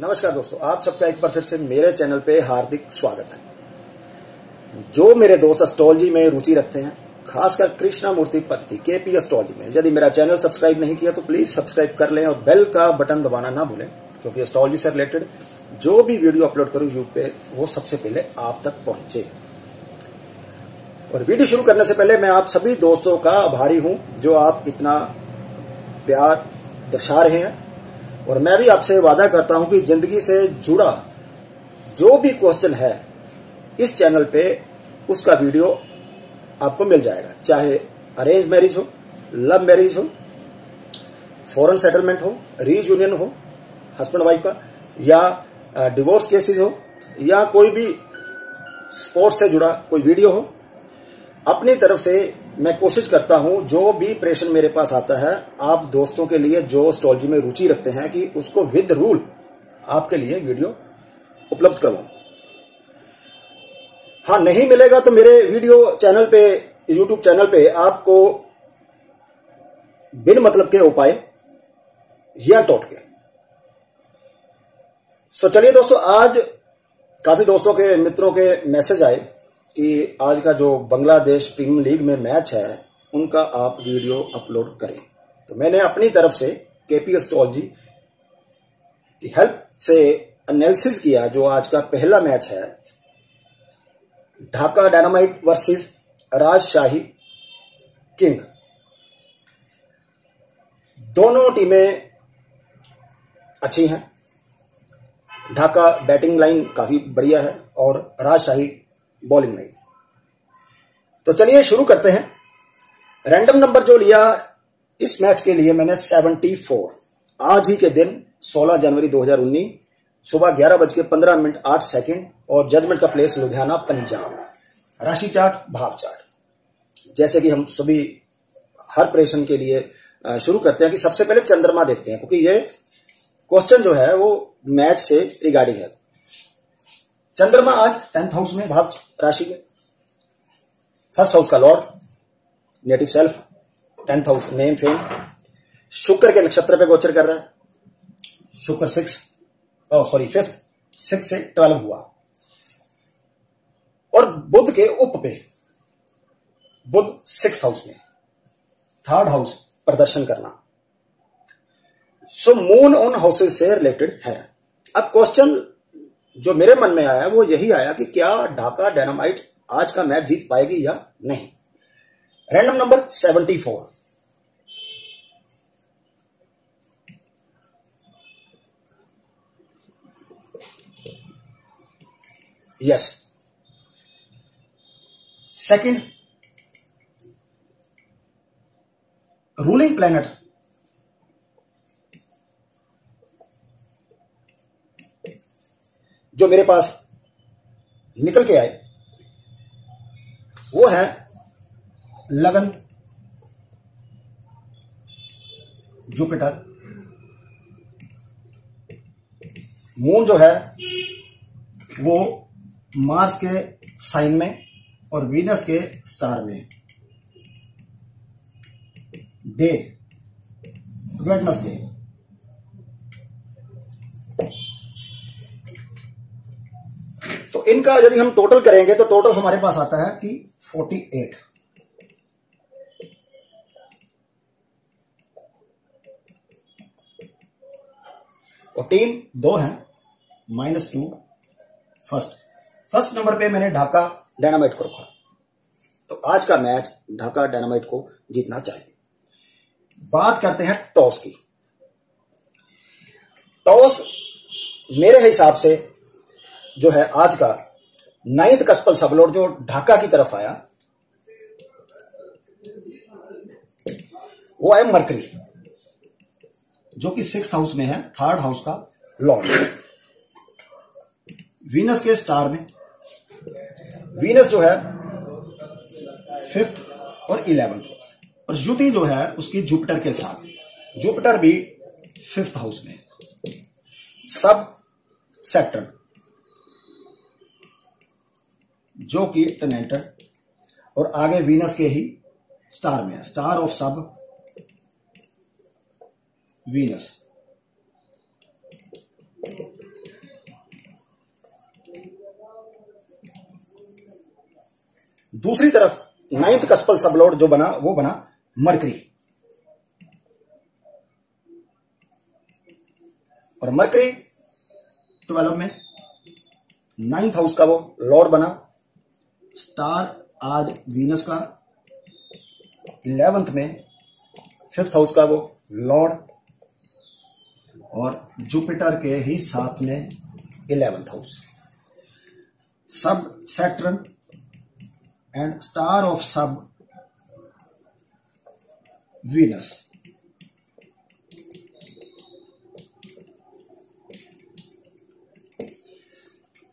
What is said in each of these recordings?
नमस्कार दोस्तों, आप सबका एक बार फिर से मेरे चैनल पे हार्दिक स्वागत है। जो मेरे दोस्त एस्ट्रोलॉजी में रुचि रखते हैं, खासकर कृष्णा मूर्ति पद्धति केपी एस्ट्रोलॉजी में, यदि मेरा चैनल सब्सक्राइब नहीं किया तो प्लीज़ सब्सक्राइब कर लें और बेल का बटन दबाना ना भूलें, क्योंकि एस्ट्रोलॉजी से रिलेटेड जो भी वीडियो अपलोड करूँ यूट्यूब पे, वो सबसे पहले आप तक पहुँचे। और वीडियो शुरू करने से पहले मैं आप सभी दोस्तों का आभारी हूँ, जो आप इतना प्यार दर्शा रहे हैं। और मैं भी आपसे वादा करता हूँ कि ज़िंदगी से जुड़ा जो भी क्वेश्चन है, इस चैनल पे उसका वीडियो आपको मिल जाएगा। चाहे अरेंज मैरिज हो लव मैरिज हो फॉरेन सेटलमेंट हो रीयूनियन हो हस्बैंड वाइफ का, या डिवोर्स केसेस हो, या कोई भी स्पोर्ट्स से जुड़ा कोई वीडियो हो, अपनी तरफ़ से मैं कोशिश करता हूँ, जो भी प्रेशन मेरे पास आता है, आप दोस्तों के लिए जो एस्ट्रोलॉजी में रुचि रखते हैं कि उसको विद रूल आपके लिए वीडियो उपलब्ध करवाऊं। हाँ नहीं मिलेगा तो मेरे वीडियो चैनल पे यूट्यूब चैनल पे आपको बिन मतलब के उपाय या टोटके सो चलिए दोस्तों, आज काफ़ी दोस्तों के, मित्रों के मैसेज आए। कि आज का जो बांग्लादेश प्रीमियर लीग में मैच है, उनका आप वीडियो अपलोड करें। तो मैंने अपनी तरफ़ से केपी एस्ट्रोलॉजी की हेल्प से एनालिसिस किया, जो आज का पहला मैच है। Dhaka Dynamite versus Rajshahi king दोनों टीमें अच्छी हैं। ढाका बैटिंग लाइन काफ़ी बढ़िया है और राजशाही बॉलिंग नहीं। तो चलिए शुरू करते हैं। रैंडम नंबर जो लिया इस मैच के लिए मैंने 74 आज ही के दिन 16 जनवरी 2019 सुबह ग्यारह बज के पंद्रह मिनट आठ सेकेंड और जजमेंट का प्लेस लुधियाना पंजाब। राशि चार्ट, भाव चार्ट। जैसे कि हम सभी हर प्रेशन के लिए शुरू करते हैं कि सबसे पहले चंद्रमा देखते हैं, क्योंकि ये क्वेश्चन जो है वो मैच से रिगार्डिंग है। चंद्रमा आज टेंथ हाउस में भाव राशि के फ़र्स्ट हाउस का lord native self tenth house name fame Shukra के नक्षत्र पे गोचर कर रहा है। Shukra six sorry fifth six से ट्वेल्व हुआ। और बुद्ध के उप पे बुद्ध सिक्स हाउस में थर्ड हाउस प्रदर्शन करना। सो मून ऑन हाउसेज से रिलेटेड है। अब क्वेश्चन जो मेरे मन में आया, वो यही आया कि क्या ढाका डायनामाइट आज का मैच जीत पाएगी या नहीं। Random number seventy four yes second ruling planet जो मेरे पास निकल के आए, वो है लगन जुपिटर। मून जो है, वो मार्स के साइन में और वीनस के स्टार में डे वेडनसडे इनका यदि हम टोटल करेंगे तो टोटल हमारे पास आता है कि 48 और टीम दो है minus two first first number पे मैंने ढाका डायनामाइट को रखा। तो आज का मैच ढाका डायनामाइट को जीतना चाहिए। बात करते हैं टॉस की। टॉस मेरे हिसाब से जो है आज का नाइन्थ कस्पल सबलोड जो ढाका की तरफ़ आया, वो है मरकरी, जो कि सिक्स हाउस में है, थर्ड हाउस का लॉर्ड। वीनस के स्टार में, वीनस जो है फिफ्थ और इलेवेंथ, और युति जो है उसकी जुपिटर के साथ, जुपिटर भी फिफ्थ हाउस में सब सेक्टर। जो कि टनेंटर और आगे वीनस के ही स्टार में है। Star of sub Venus. दूसरी तरफ़ नाइन्थ कस्पल सबलोड जो बना, वो बना मरकरी। और मरकरी ट्वेल्व में नाइन्थ हाउस का वो लॉर्ड बना स्टार आज वीनस का इलेवेंथ में फिफ्थ हाउस का वो लॉर्ड और जुपिटर के ही साथ में eleventh house sub Saturn and star of sub Venus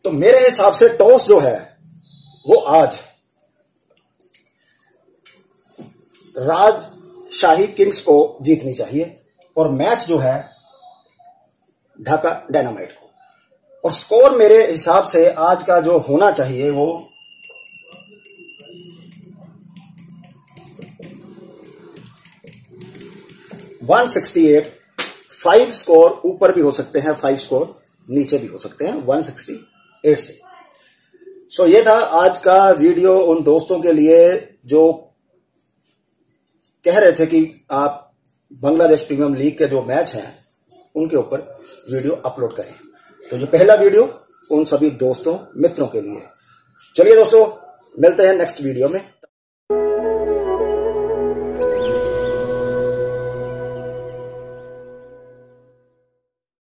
तो मेरे हिसाब से टॉस जो है वो आज राजशाही किंग्स को जीतनी चाहिए और मैच जो है ढाका डायनामाइट को। और स्कोर मेरे हिसाब से आज का जो होना चाहिए वो one sixty eight five score ऊपर भी हो सकते हैं, फाइव स्कोर नीचे भी हो सकते हैं वन सिक्सटी एट से। सो ये था आज का वीडियो उन दोस्तों के लिए जो कह रहे थे कि आप बांग्लादेश प्रीमियम लीग के जो मैच हैं, उनके ऊपर वीडियो अपलोड करें। तो ये पहला वीडियो उन सभी दोस्तों, मित्रों के लिए। चलिए दोस्तों, मिलते हैं नेक्स्ट वीडियो में।